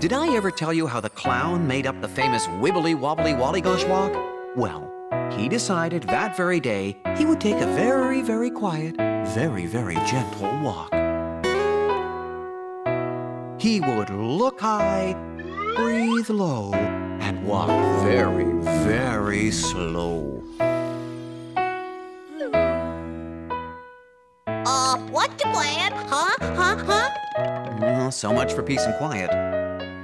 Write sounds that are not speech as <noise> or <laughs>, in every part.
Did I ever tell you how the clown made up the famous wibbly wobbly wallygosh walk? Well, he decided that very day he would take a very, very quiet, very, very gentle walk. He would look high, breathe low, and walk very, very slow. Uh, what the plan? Huh? Huh? Huh? So much for peace and quiet.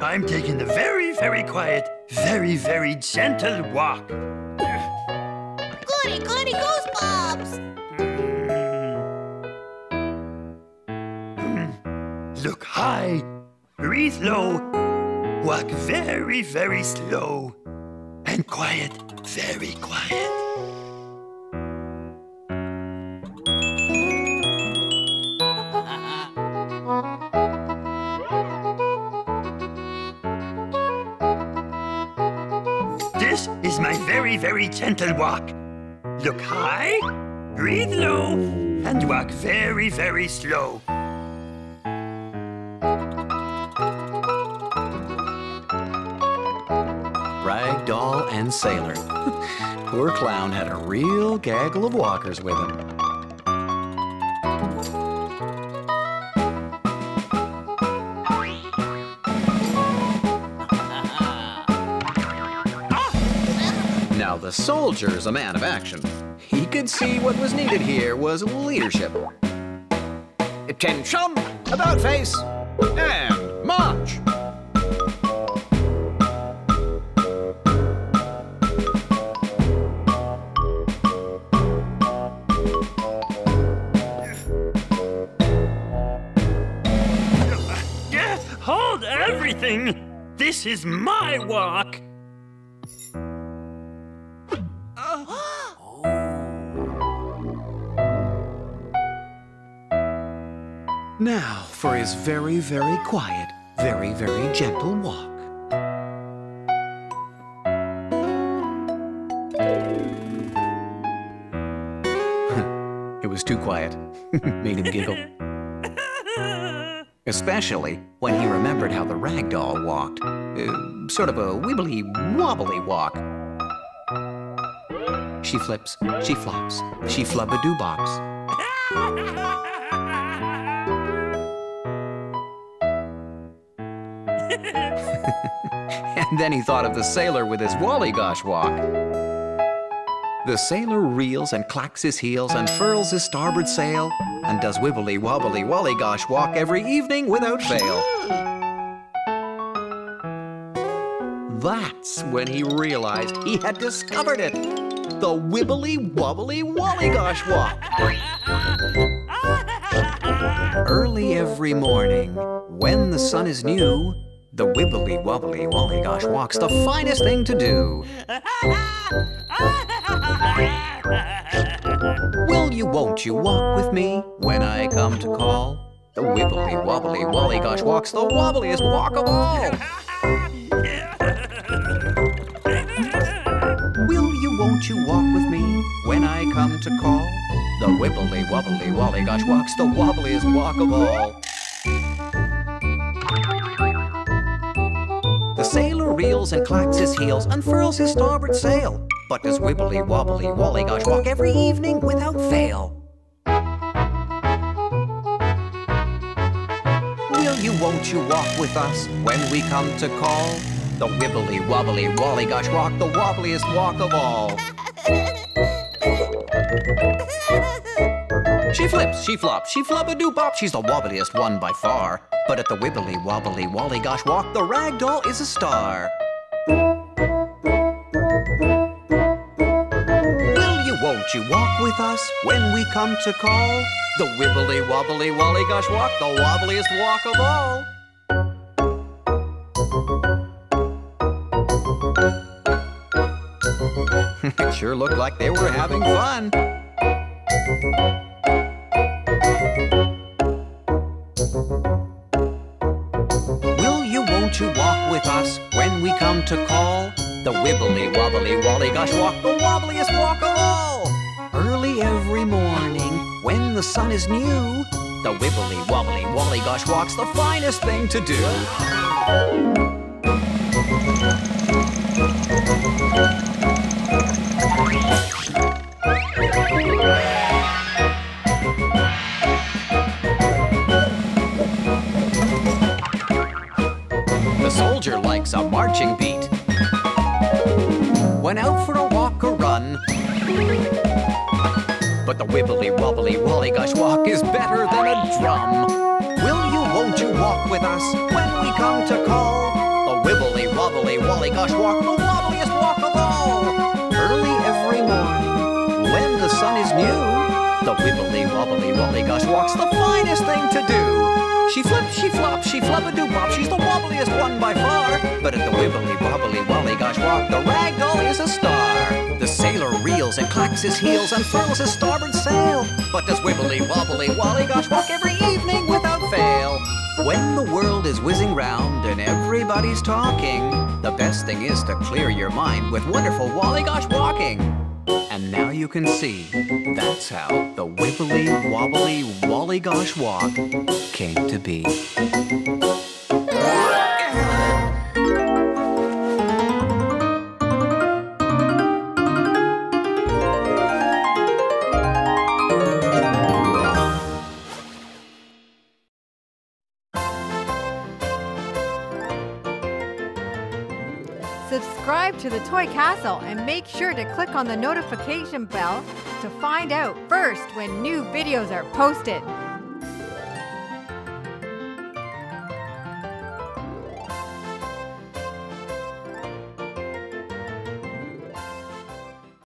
I'm taking a very, very quiet, very, very gentle walk. Goody, goody, goosebumps! Hmm. Look high, breathe low, walk very, very slow, and quiet, very quiet. Very, very gentle walk. Look high, breathe low, and walk very, very slow. Rag doll and Sailor. <laughs> Poor clown had a real gaggle of walkers with him. The soldier's a man of action. He could see what was needed here was leadership. Attention! About face! And march! Hold everything! This is my walk! Now for his very, very quiet, very, very gentle walk. <laughs> it was too quiet. <laughs> Made him giggle. <laughs> Especially when he remembered how the rag doll walked. Uh, sort of a wibbly wobbly walk. She flips, she flops, she flubba-doo bops. <laughs> And then he thought of the sailor with his wallygosh walk. The sailor reels and clacks his heels and furls his starboard sail and does wibbly wobbly wallygosh walk every evening without fail. That's when he realized he had discovered it. The wibbly wobbly wallygosh walk. <laughs> Early every morning, when the sun is new, the wibbly wobbly wally gosh walk's the finest thing to do. Will you, won't you walk with me when I come to call? The wibbly wobbly wallygosh walk's the wobbliest walk of all. Will you, won't you walk with me when I come to call? The wibbly wobbly wallygosh walk's the wobbliest walk of all. Reels and clacks his heels, unfurls his starboard sail, but does wibbly wobbly wallygosh walk every evening without fail. Will you, won't you walk with us when we come to call? The wibbly wobbly wallygosh walk, the wobbliest walk of all. She flips, she flops, she flub-a-doo bop, she's the wobbliest one by far. But at the wibbly wobbly wally gosh walk, the rag doll is a star. Will you, won't you walk with us when we come to call? The wibbly wobbly wally gosh walk, the wobbliest walk of all. <laughs> it sure looked like they were having fun. You walk with us when we come to call? The wibbly wobbly wally gosh walk, the wobbliest walk of all. Early every morning, when the sun is new, The wibbly wobbly wally gosh walk's the finest thing to do. Went out for a walk or run. But the wibbly wobbly wally gosh walk is better than a drum. Will you, won't you walk with us when we come to call? The wibbly wobbly wally gosh walk, the wobbliest walk of all. Early every morning, when the sun is new, the wibbly wobbly wally gosh walk's the finest thing to do. She flips, she flops, she flub a doo bop. She's the wobbliest one by far. But at the wibbly walk, the rag doll is a star. The sailor reels and clacks his heels and furls his starboard sail. But does wibbly wobbly wally gosh walk every evening without fail. When the world is whizzing round and everybody's talking, the best thing is to clear your mind with wonderful wally gosh walking. And now you can see that's how the wibbly wobbly wally gosh walk came to be. Subscribe to the Toy Castle and make sure to click on the notification bell to find out first when new videos are posted.